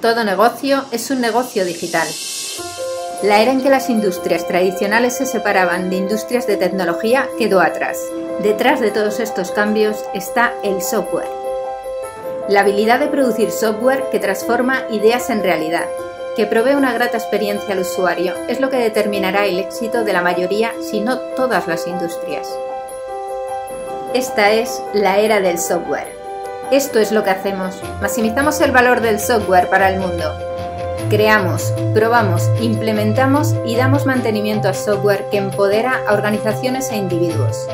Todo negocio es un negocio digital. La era en que las industrias tradicionales se separaban de industrias de tecnología quedó atrás. Detrás de todos estos cambios está el software. La habilidad de producir software que transforma ideas en realidad, que provee una grata experiencia al usuario, es lo que determinará el éxito de la mayoría, si no todas las industrias. Esta es la era del software. Esto es lo que hacemos. Maximizamos el valor del software para el mundo. Creamos, probamos, implementamos y damos mantenimiento al software que empodera a organizaciones e individuos.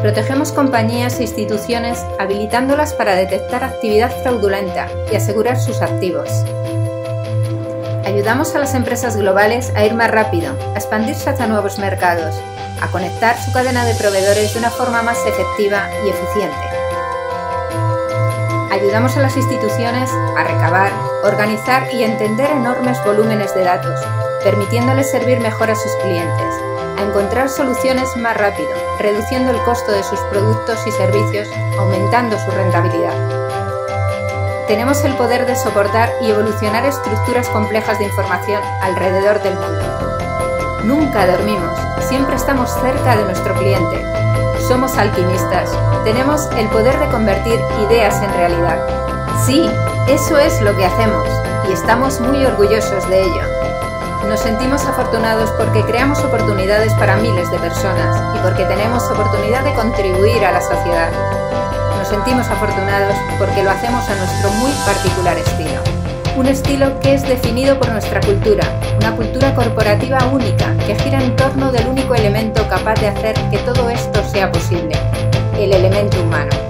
Protegemos compañías e instituciones habilitándolas para detectar actividad fraudulenta y asegurar sus activos. Ayudamos a las empresas globales a ir más rápido, a expandirse hacia nuevos mercados, a conectar su cadena de proveedores de una forma más efectiva y eficiente ayudamos a las instituciones a recabar, organizar y entender enormes volúmenes de datos, permitiéndoles servir mejor a sus clientes, a encontrar soluciones más rápido, reduciendo el costo de sus productos y servicios, aumentando su rentabilidad. Tenemos el poder de soportar y evolucionar estructuras complejas de información alrededor del mundo. Nunca dormimos, siempre estamos cerca de nuestro cliente, somos alquimistas. Tenemos el poder de convertir ideas en realidad. Sí, eso es lo que hacemos y estamos muy orgullosos de ello. Nos sentimos afortunados porque creamos oportunidades para miles de personas y porque tenemos oportunidad de contribuir a la sociedad. Nos sentimos afortunados porque lo hacemos a nuestro muy particular estilo. Un estilo que es definido por nuestra cultura, una cultura corporativa única que gira en torno del único elemento capaz de hacer que todo esto sea posible, el elemento humano.